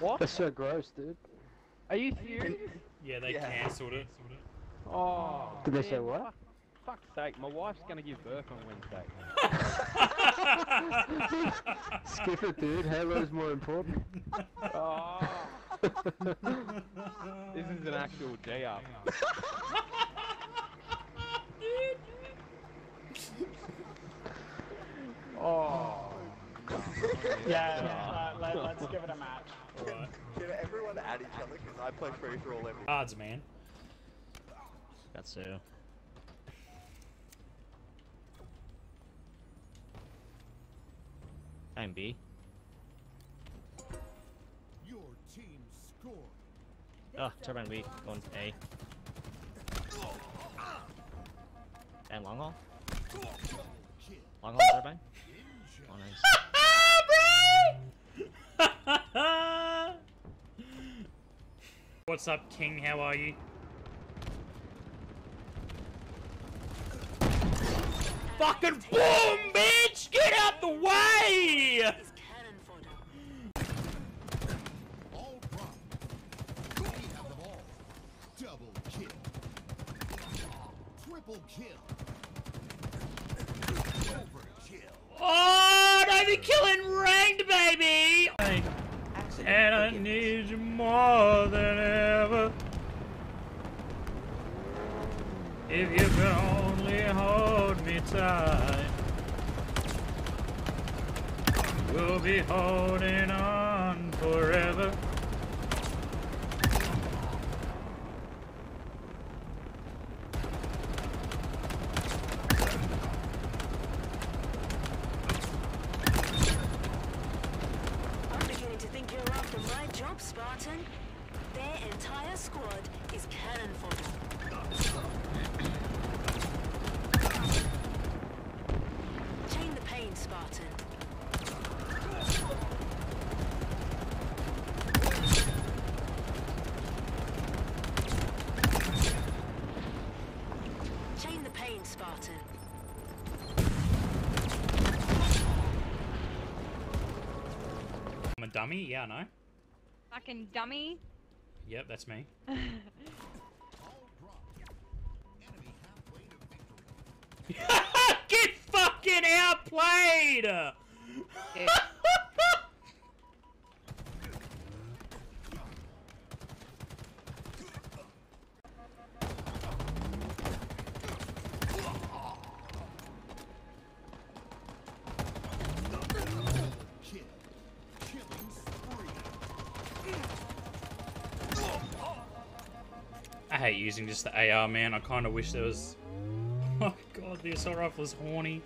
What? That's so gross, dude. Are you serious? Yeah, they Yeah. cancelled it. Oh. Did they say man, what? Fuck, fuck's sake, my wife's gonna give birth on Wednesday. Skip it, dude. Halo's more important. Oh. this is an actual G up. Oh. Yeah, uh, let, let's give it a match. Alright. Everyone at each other because I play free for all every. Cards, man. Got Sue. I'm B. Your team scored. Oh, turbine weak. Going A. And long haul. Long haul turbine. Oh, nice. What's up, King? How are you? Fucking boom, bitch! Get out the way! Is cannon fodder. All right. We have them all. Double kill. Triple kill. Overkill. Oh, don't be killing ranked, baby! And I need you more than ever. If you could only hold me tight, we'll be holding on forever. I'm beginning to think you're after my job, Spartan. Their entire squad is cannon fodder. Chain the pain, Spartan. Chain the pain, Spartan. I'm a dummy? Yeah, I know. Fucking dummy. Yep, that's me. All right. Enemy halfway to victory. Get fucking outplayed! Hate using just the AR, man. I kind of wish there was. Oh god, the assault rifle is horny.